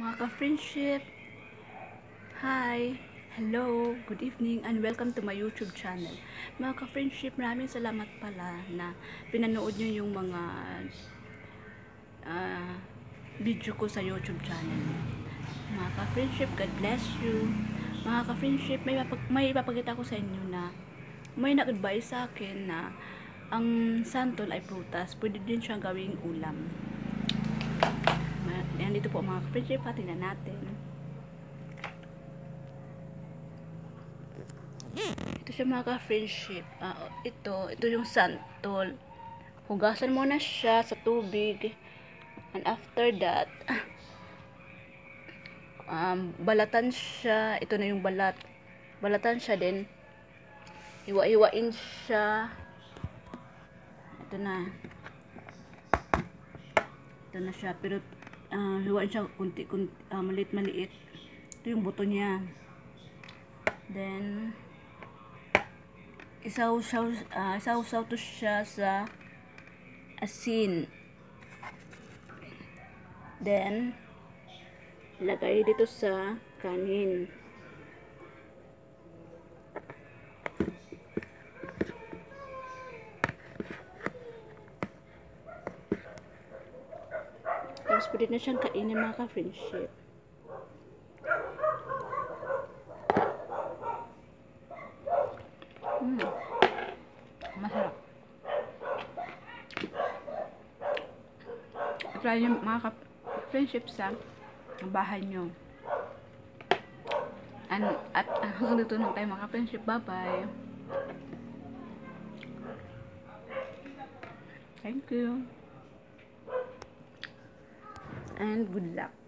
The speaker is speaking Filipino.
Mga ka-friendship, hi, hello, good evening, and welcome to my YouTube channel. Mga ka-friendship, maraming salamat pala na pinanood nyo yung mga ah, video ko sa YouTube channel. Mga ka-friendship, God bless you. Mga ka-friendship, may, papag may ipapakita ko sa inyo na may nag-advise sa akin na ang santol ay prutas, pwede din siyang gawing ulam. Yan dito po mga ka-friendship, tingnan natin. Ito siya mga ka-friendship. Ah, ito, ito yung santol. Hugasan mo na siya sa tubig. And after that, um, balatan siya. Ito na yung balat. Balatan siya din. Iwa-iwain siya. Ito na. Ito na siya. Pero, uh, hiwain siya kunti, kunti ah, maliit, maliit. Ito yung buto niya. Then, isaw-saw, uh, isaw-saw to siya sa asin. Then, lagay dito sa kanin. Pwede na siyang kainin mga ka-friendship. Mm. Masarap. Try yung mga ka-friendship sa bahay nyo. And, at hanggang dito lang tayo mga ka-friendship. Bye-bye. Thank you. And good luck.